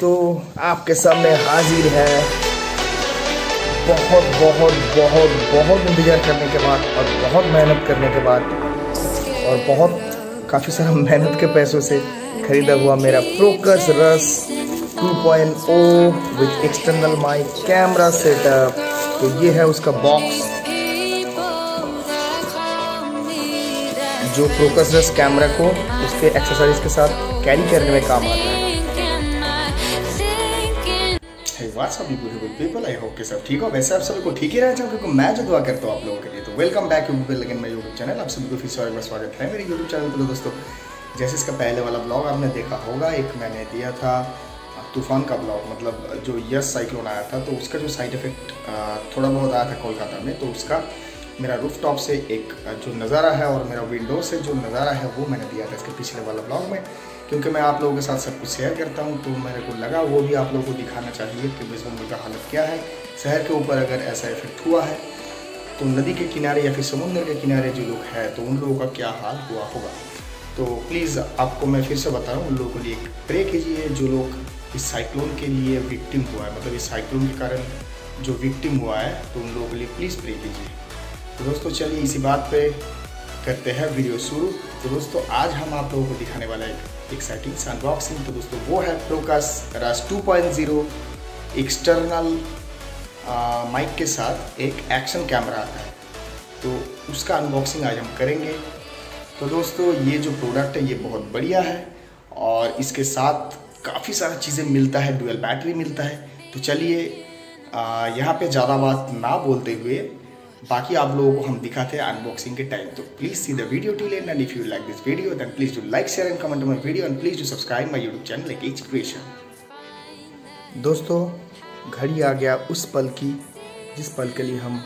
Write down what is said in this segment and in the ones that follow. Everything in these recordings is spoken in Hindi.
दोस्तों, आपके सामने हाजिर है। बहुत बहुत बहुत बहुत इंतज़ार करने के बाद और बहुत मेहनत करने के बाद और बहुत काफ़ी सारा मेहनत के पैसों से खरीदा हुआ मेरा Procus Rush 2.0 with external mic camera setup तो ये है उसका बॉक्स जो प्रोकस रस कैमरा को उसके एक्सेसरीज के साथ कैरी करने में काम आता है। You beautiful people? I hope कि सब ठीक हो। वैसे आप सभी को ठीक ही रहना चाहिए, क्योंकि मैं जो दुआ करता हूँ आप लोगों के लिए तो वेलकम बैक यू लेकिन मैं यूट्यूब चैनल आप सभी को फिर से स्वागत है मेरे यूट्यूब चैनल पर दोस्तों, जैसे इसका पहले वाला ब्लॉग आपने देखा होगा, एक मैंने दिया था तूफ़ान का ब्लॉग मतलब जो यस साइक्लोन आया था तो उसका जो साइड इफ़ेक्ट थोड़ा बहुत आया था कोलकाता में तो उसका मेरा रूफ टॉप से एक जो नज़ारा है और मेरा विंडो से जो नज़ारा है, वो मैंने दिया था इसके पिछले वाला ब्लॉग में। क्योंकि मैं आप लोगों के साथ सब कुछ शेयर करता हूँ तो मेरे को लगा वो भी आप लोगों को दिखाना चाहिए कि बिजमुल का हालत क्या है। शहर के ऊपर अगर ऐसा इफ़ेक्ट हुआ है तो नदी के किनारे या फिर समुद्र के किनारे जो लोग हैं तो उन लोगों का क्या हाल हुआ होगा? तो प्लीज़ आपको मैं फिर से बता रहा हूँ, उन लोगों के लिए प्रे कीजिए, जो लोग इस साइक्लोन के लिए विक्टिम हुआ है मतलब इस साइक्लोन के कारण जो विक्टिम हुआ है तो उन लोगों के लिए प्लीज़ प्रे कीजिए। तो दोस्तों, चलिए इसी बात पे करते हैं वीडियो शुरू। तो दोस्तों, आज हम आप लोगों को दिखाने वाला एक एक्साइटिंग अनबॉक्सिंग तो दोस्तों वो है प्रोकास रास 2.0 एक्सटर्नल माइक के साथ एक एक्शन कैमरा आता है। तो उसका अनबॉक्सिंग आज हम करेंगे। तो दोस्तों ये जो प्रोडक्ट है, ये बहुत बढ़िया है और इसके साथ काफ़ी सारा चीज़ें मिलता है डुअल बैटरी मिलता है। तो चलिए यहाँ पे ज़्यादा बात ना बोलते हुए बाकी आप लोगों को हम दिखाते हैं अनबॉक्सिंग के टाइम तो please see the video till end and if you like this video then please do like share and comment my video and please do subscribe my YouTube channel H creation दोस्तों, घड़ी आ गया उस पल की, जिस पल के लिए हम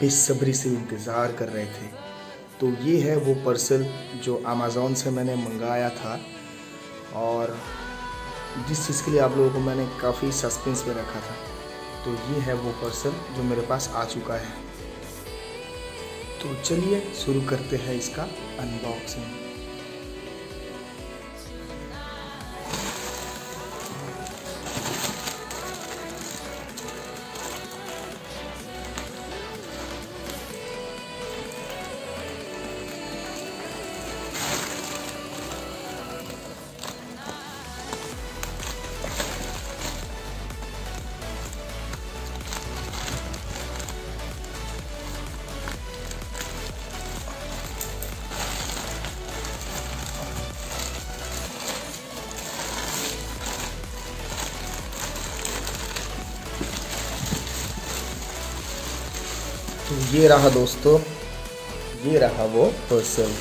बेसब्री से इंतज़ार कर रहे थे। तो ये है वो पर्सल जो अमेज़ोन से मैंने मंगाया था और जिस चीज़ के लिए आप लोगों को मैंने काफ़ी सस्पेंस में रखा था। तो ये है वो पर्सल जो मेरे पास आ चुका है। तो चलिए शुरू करते हैं इसका अनबॉक्सिंग ये रहा दोस्तों, ये रहा वो पर्सल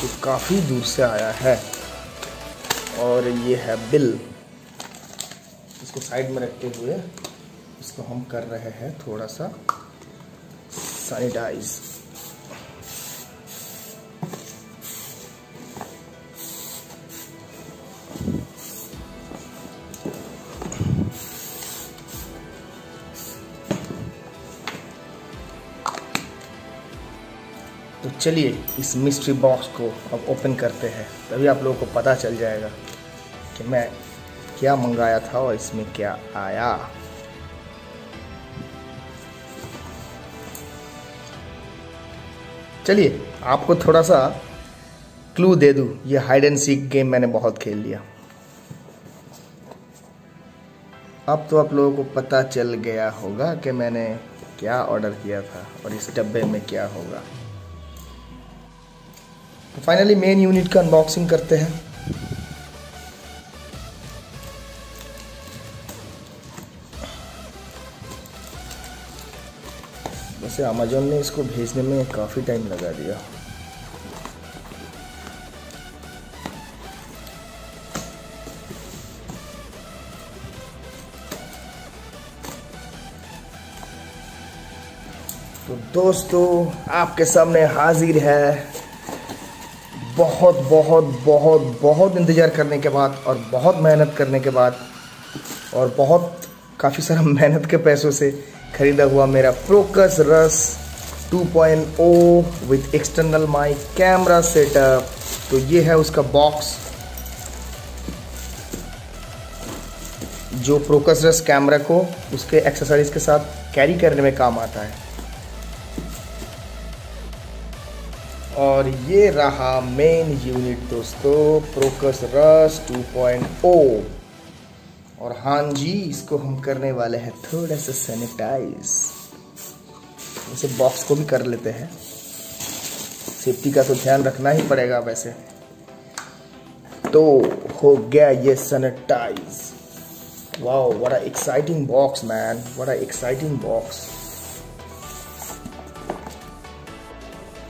तो काफ़ी दूर से आया है। और ये है बिल इसको साइड में रखते हुए इसको हम कर रहे हैं थोड़ा सा सैनिटाइज चलिए इस मिस्ट्री बॉक्स को अब ओपन करते हैं। तभी आप लोगों को पता चल जाएगा कि मैं क्या मंगाया था और इसमें क्या आया। चलिए, आपको थोड़ा सा क्लू दे दूँ, ये हाइड एंड सीक गेम मैंने बहुत खेल लिया। अब तो आप लोगों को पता चल गया होगा कि मैंने क्या ऑर्डर किया था और इस डब्बे में क्या होगा। फाइनली मेन यूनिट का अनबॉक्सिंग करते हैं। वैसे अमेजोन ने इसको भेजने में काफ़ी टाइम लगा दिया। तो दोस्तों, आपके सामने हाजिर है बहुत बहुत बहुत बहुत इंतज़ार करने के बाद और बहुत मेहनत करने के बाद और बहुत काफ़ी सारा मेहनत के पैसों से ख़रीदा हुआ मेरा Procus Rush 2.0 with external mic camera setup तो ये है उसका बॉक्स जो प्रोकस रस कैमरा को उसके एक्सेसरीज के साथ कैरी करने में काम आता है। और ये रहा मेन यूनिट दोस्तों प्रोकस रस 2.0 और हाँ जी, इसको हम करने वाले हैं थोड़ा सा सैनिटाइज इसे बॉक्स को भी कर लेते हैं। सेफ्टी का तो ध्यान रखना ही पड़ेगा वैसे। तो हो गया ये sanitize wow a exciting box man a exciting box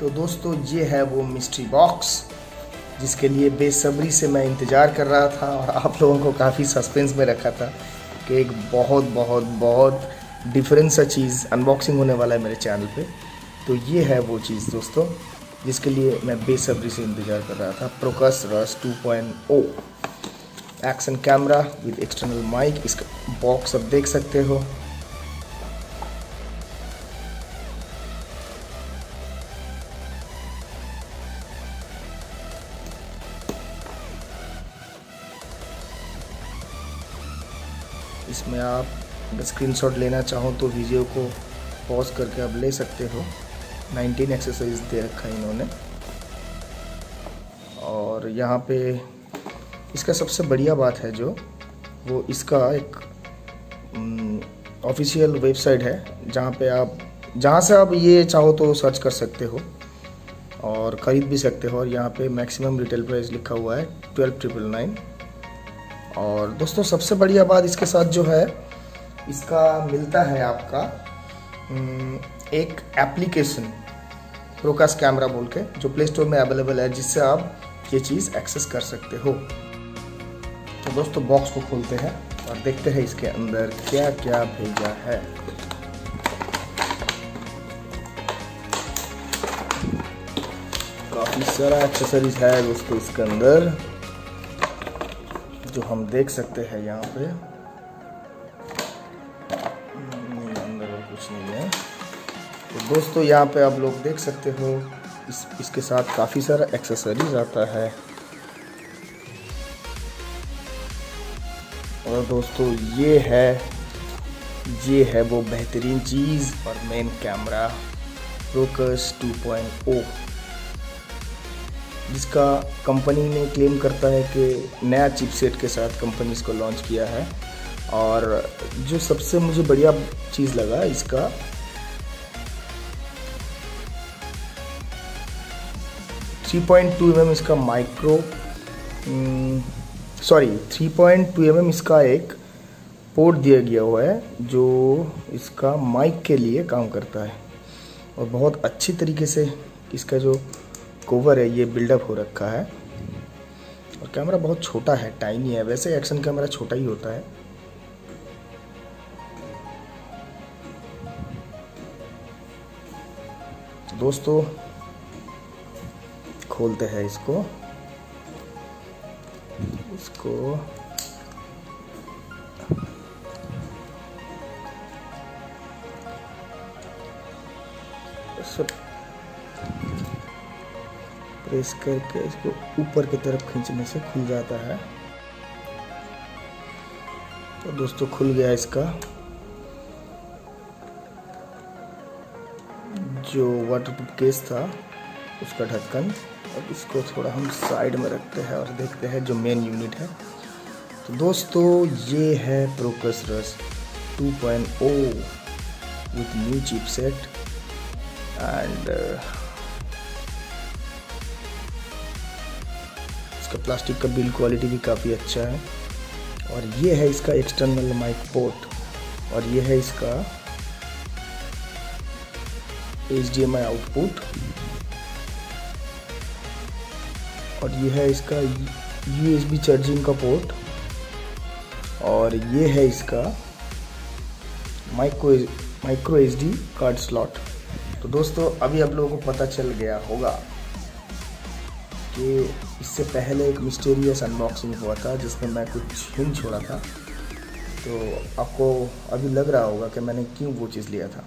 तो दोस्तों, ये है वो मिस्ट्री बॉक्स जिसके लिए बेसब्री से मैं इंतज़ार कर रहा था और आप लोगों को काफ़ी सस्पेंस में रखा था कि एक बहुत बहुत बहुत डिफरेंट सा चीज़ अनबॉक्सिंग होने वाला है मेरे चैनल पे। तो ये है वो चीज़ दोस्तों, जिसके लिए मैं बेसब्री से इंतज़ार कर रहा था। Procus Rush 2.0 action camera with external mic इसका बॉक्स आप देख सकते हो। इसमें आप स्क्रीनशॉट लेना चाहो तो वीडियो को पॉज करके आप ले सकते हो। 19 एक्सरसाइज दे रखा है इन्होंने। और यहाँ पे इसका सबसे बढ़िया बात है जो, वो इसका एक ऑफिशियल वेबसाइट है, जहाँ पे आप, जहाँ से आप ये चाहो तो सर्च कर सकते हो और ख़रीद भी सकते हो। और यहाँ पे मैक्सिमम रिटेल प्राइस लिखा हुआ है ट्वेल्व ट्रिपल नाइन और दोस्तों सबसे बढ़िया बात इसके साथ जो है इसका मिलता है आपका हम्म, एक एप्लीकेशन प्रोकास कैमरा बोल के जो प्ले स्टोर में अवेलेबल है जिससे आप ये चीज़ एक्सेस कर सकते हो। तो दोस्तों बॉक्स को खोलते हैं और देखते हैं इसके अंदर क्या क्या भेजा है। काफ़ी सारा एक्सेसरीज है दोस्तों इसके अंदर। जो हम देख सकते हैं यहाँ पे। अंदर और कुछ नहीं है। तो दोस्तों, यहाँ पे आप लोग देख सकते हो, इस, इसके साथ काफ़ी सारा एक्सेसरीज आता है। और दोस्तों, ये है ये है वो बेहतरीन चीज़ और मेन कैमरा फोकस 2.0 जिसका कंपनी ने क्लेम करता है कि नया चिपसेट के साथ कंपनी इसको लॉन्च किया है। और जो सबसे मुझे बढ़िया चीज़ लगा इसका थ्री पॉइंट टू एम इसका micro sorry three point two M इसका एक पोर्ट दिया गया हुआ है, जो इसका माइक के लिए काम करता है। और बहुत अच्छी तरीके से इसका जो कवर है, ये बिल्डअप हो रखा है। और कैमरा बहुत छोटा है टाइनी है। वैसे एक्शन कैमरा छोटा ही होता है। दोस्तों, खोलते हैं इसको। इसको प्रेस करके इसको ऊपर की तरफ़ खींचने से खुल जाता है। तो दोस्तों, खुल गया इसका। जो वाटरप्रूफ केस था, उसका ढक्कन। अब इसको थोड़ा हम साइड में रखते हैं और देखते हैं जो मेन यूनिट है। तो दोस्तों, ये है Procus Rush 2.0 with new chipset and इसका प्लास्टिक का बिल्ड क्वालिटी भी काफ़ी अच्छा है। और ये है इसका एक्सटर्नल माइक पोर्ट और ये है इसका H D M I output और ये है इसका यू एस बी चार्जिंग का पोर्ट और ये है इसका micro micro H card slot तो दोस्तों, अभी आप लोगों को पता चल गया होगा कि इससे पहले एक मिस्टीरियस अनबॉक्सिंग हुआ था, जिसमें मैं कुछ हिंट छोड़ा था। तो आपको अभी लग रहा होगा कि मैंने क्यों वो चीज़ लिया था।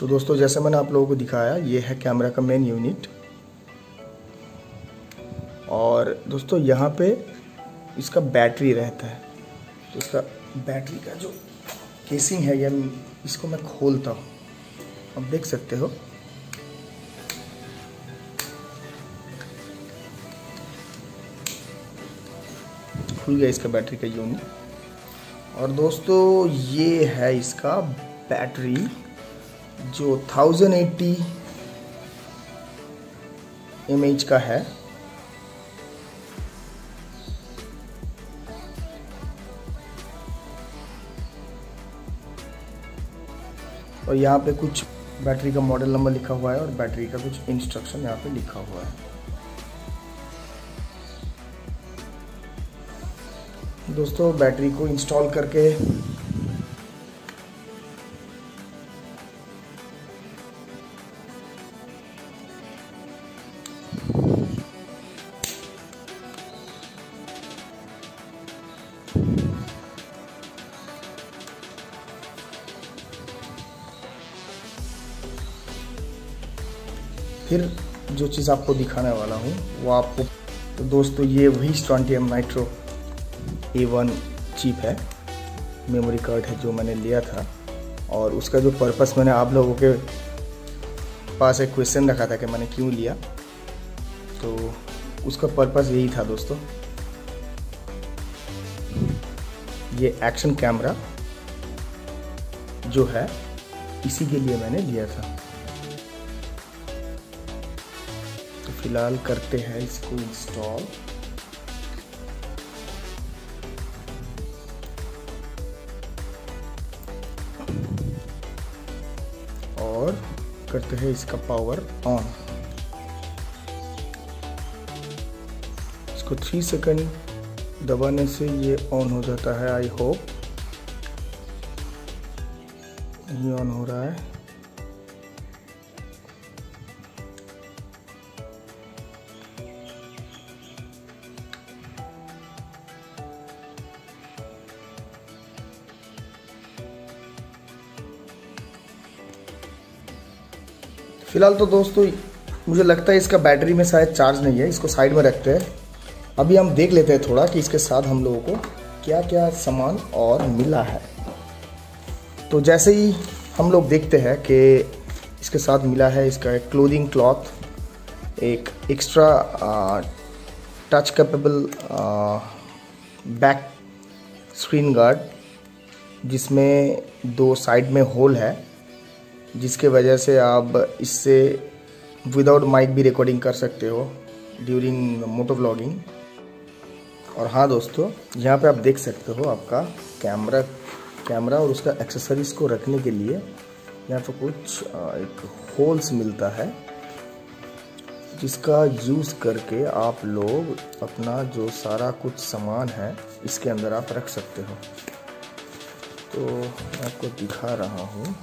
तो दोस्तों, जैसे मैंने आप लोगों को दिखाया, ये है कैमरा का मेन यूनिट और दोस्तों, यहाँ पे इसका बैटरी रहता है। तो इसका बैटरी का जो केसिंग है, या इसको मैं खोलता हूँ। आप देख सकते हो। खुल गया इसका बैटरी का यूनिट। और दोस्तों, ये है इसका बैटरी जो 1080 एच का है। और यहाँ पे कुछ बैटरी का मॉडल नंबर लिखा हुआ है और बैटरी का कुछ इंस्ट्रक्शन यहाँ पे लिखा हुआ है। दोस्तों, बैटरी को इंस्टॉल करके फिर जो चीज़ आपको दिखाने वाला हूँ, वो आपको तो दोस्तों, ये वही twenty M nitro A one chip है मेमोरी कार्ड है जो मैंने लिया था। और उसका जो पर्पस मैंने आप लोगों के पास एक क्वेश्चन रखा था कि मैंने क्यों लिया। तो उसका पर्पस यही था दोस्तों। ये एक्शन कैमरा जो है, इसी के लिए मैंने लिया था। तो फ़िलहाल करते हैं इसको इंस्टॉल करते हैं इसका पावर ऑन इसको थ्री सेकंड दबाने से ये ऑन हो जाता है आई होप ये ऑन हो रहा फ़िलहाल तो दोस्तों, मुझे लगता है इसका बैटरी में शायद चार्ज नहीं है, इसको साइड में रखते हैं। अभी हम देख लेते हैं थोड़ा कि इसके साथ हम लोगों को क्या क्या सामान और मिला है। तो जैसे ही हम लोग देखते हैं कि इसके साथ मिला है इसका एक क्लोदिंग क्लॉथ एक extra touch capable back screen guard जिसमें दो साइड में होल है। जिसके वजह से आप इससे विदाउट माइक भी रिकॉर्डिंग कर सकते हो ड्यूरिंग मोटो व्लॉगिंग और हाँ दोस्तों, यहाँ पे आप देख सकते हो आपका कैमरा कैमरा और उसका एक्सेसरीज को रखने के लिए यहाँ पे कुछ एक होल्स मिलता है, जिसका यूज़ करके आप लोग अपना जो सारा कुछ सामान है, इसके अंदर आप रख सकते हो। तो मैं आपको दिखा रहा हूँ।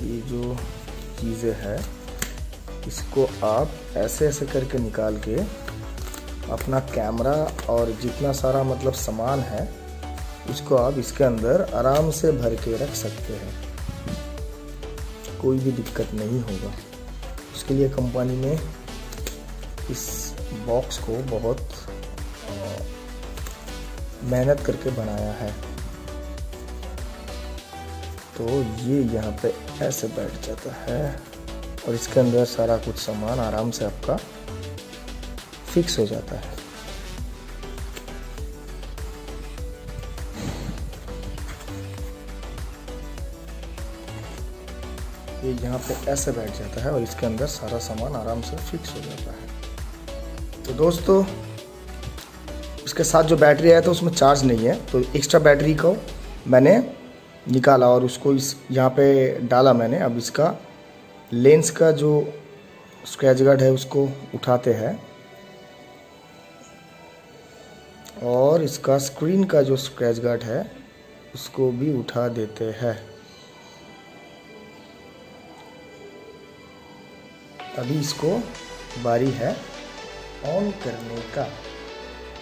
ये जो चीज़ें है, इसको आप ऐसे ऐसे करके निकाल के अपना कैमरा और जितना सारा मतलब सामान है उसको आप इसके अंदर आराम से भर के रख सकते हैं। कोई भी दिक्कत नहीं होगा। उसके लिए कंपनी ने इस बॉक्स को बहुत मेहनत करके बनाया है। तो ये यहाँ पे ऐसे बैठ जाता है। और इसके अंदर सारा कुछ सामान आराम से आपका फिक्स हो जाता है। ये यहाँ पे ऐसे बैठ जाता है और इसके अंदर सारा सामान आराम से फिक्स हो जाता है। तो दोस्तों, इसके साथ जो बैटरी आया था उसमें चार्ज नहीं है तो एक्स्ट्रा बैटरी को मैंने निकाला और उसको इस यहाँ पे डाला मैंने। अब इसका लेंस का जो स्क्रैच गार्ड है, उसको उठाते हैं। और इसका स्क्रीन का जो स्क्रैच गार्ड है, उसको भी उठा देते हैं। अभी इसको बारी है ऑन करने का।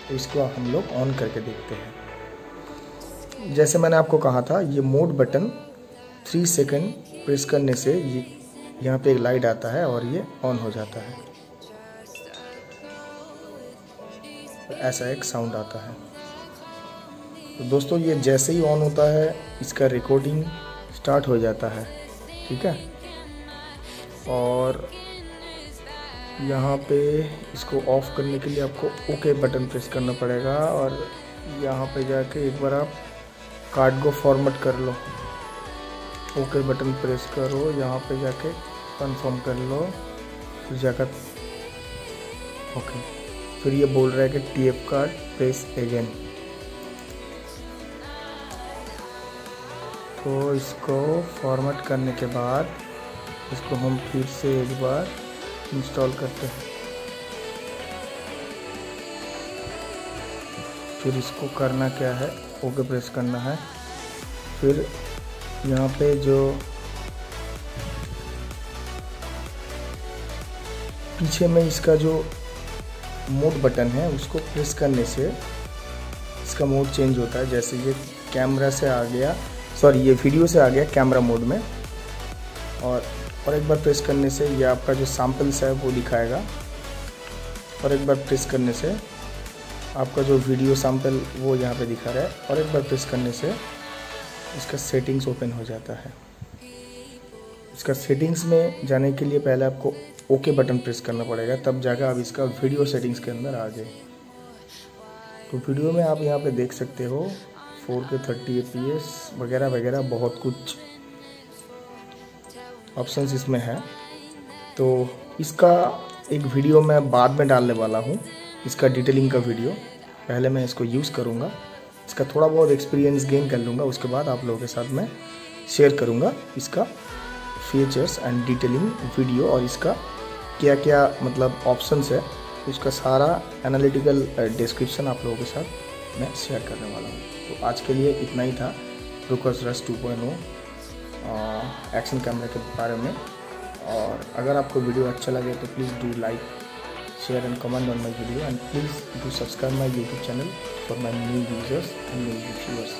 तो इसको हम लोग ऑन करके देखते हैं। जैसे मैंने आपको कहा था, ये mode button three second press करने से ये यहाँ पे एक लाइट आता है और ये ऑन हो जाता है। ऐसा एक साउंड आता है। तो दोस्तों, ये जैसे ही ऑन होता है, इसका रिकॉर्डिंग स्टार्ट हो जाता है। ठीक है? और यहाँ पे इसको ऑफ़ करने के लिए आपको ओके बटन प्रेस करना पड़ेगा और यहाँ पे जाके एक बार आप कार्ड को फॉर्मेट कर लो। ओके बटन प्रेस करो, यहाँ पे जाके कंफर्म कर लो। फिर जाकर ओके फिर ये बोल रहा है कि T F card press again तो इसको फॉर्मेट करने के बाद इसको हम फिर से एक बार इंस्टॉल करते हैं। फिर इसको करना क्या है? ओके प्रेस करना है। फिर यहाँ पे जो पीछे में इसका जो मोड बटन है, उसको प्रेस करने से इसका मोड चेंज होता है। जैसे ये कैमरा से आ गया सॉरी ये वीडियो से आ गया कैमरा मोड में। और और एक बार प्रेस करने से ये आपका जो सैम्पल्स है वो दिखाएगा। और एक बार प्रेस करने से आपका जो वीडियो सैंपल वो यहाँ पे दिखा रहा है। और एक बार प्रेस करने से इसका सेटिंग्स ओपन हो जाता है। इसका सेटिंग्स में जाने के लिए पहले आपको ओके बटन प्रेस करना पड़ेगा, तब जाकर आप इसका वीडियो सेटिंग्स के अंदर आ जाए तो वीडियो में आप यहाँ पे देख सकते हो फोर के थर्टी ए वगैरह वगैरह, बहुत कुछ ऑप्शंस इसमें हैं। तो इसका एक वीडियो मैं बाद में डालने वाला हूँ। इसका डिटेलिंग का वीडियो पहले मैं इसको यूज़ करूँगा। इसका थोड़ा बहुत एक्सपीरियंस गेन कर लूँगा। उसके बाद आप लोगों के साथ मैं शेयर करूँगा इसका फीचर्स एंड डिटेलिंग वीडियो और इसका क्या क्या मतलब ऑप्शंस है। उसका सारा एनालिटिकल डिस्क्रिप्शन आप लोगों के साथ मैं शेयर करने वाला हूँ। तो आज के लिए इतना ही था। रुकर्स रस टू एक्शन कैमरे के बारे में। और अगर आपको वीडियो अच्छा लगे तो please do like and comment on my video and please do subscribe my YouTube channel for my new users and new viewers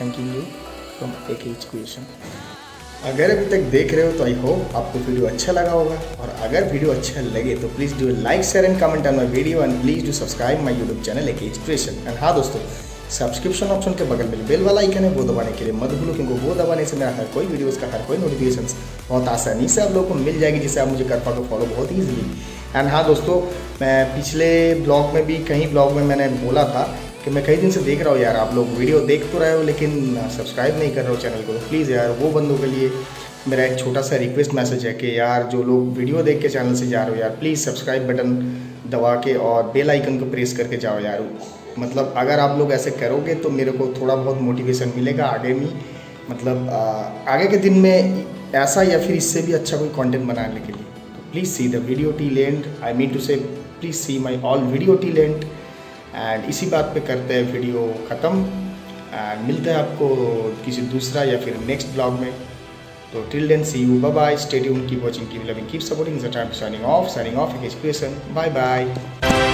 thank you from A K creation अगर अभी तक देख रहे हो तो आई होप आपको वीडियो अच्छा लगा होगा। और अगर वीडियो अच्छा लगे तो please do like share and comment on my video and please do subscribe my YouTube channel एक क्रिएशन एंड हाँ दोस्तों सब्सक्रिप्शन ऑप्शन के बगल में बेल वाला आइकन है, वो दबाने के लिए मत भूलो, क्योंकि वो दबाने से मेरा हर कोई वीडियोस का हर कोई नोटिफिकेशन बहुत आसानी से आप लोगों को मिल जाएगी, जिससे आप मुझे कर पाओगे फॉलो बहुत ईजिली एंड हाँ दोस्तों, मैं पिछले ब्लॉग में भी, कहीं ब्लॉग में मैंने बोला था कि मैं कई दिन से देख रहा हूँ यार, आप लोग वीडियो देख तो रहे हो लेकिन सब्सक्राइब नहीं कर रहे हो चैनल को। तो प्लीज़ यार, वो बंदों के लिए मेरा एक छोटा सा रिक्वेस्ट मैसेज है कि यार, जो लोग वीडियो देख के चैनल से जा रहे हो यार प्लीज़ सब्सक्राइब बटन दबा के और बेल आइकन को प्रेस करके जाओ यार। मतलब अगर आप लोग ऐसे करोगे तो मेरे को थोड़ा बहुत मोटिवेशन मिलेगा आगे भी। मतलब आगे के दिन में ऐसा या फिर इससे भी अच्छा कोई कंटेंट बनाने के लिए। Please see the video till end I mean to say please see my all video till end and इसी बात पे करते हैं वीडियो ख़त्म। एंड मिलते हैं आपको किसी दूसरा या फिर नेक्स्ट ब्लॉग में। तो till then see you bye bye stadium keep watching keep loving keep supporting the time signing off signing off एक एक्सप्रेशन बाय बाय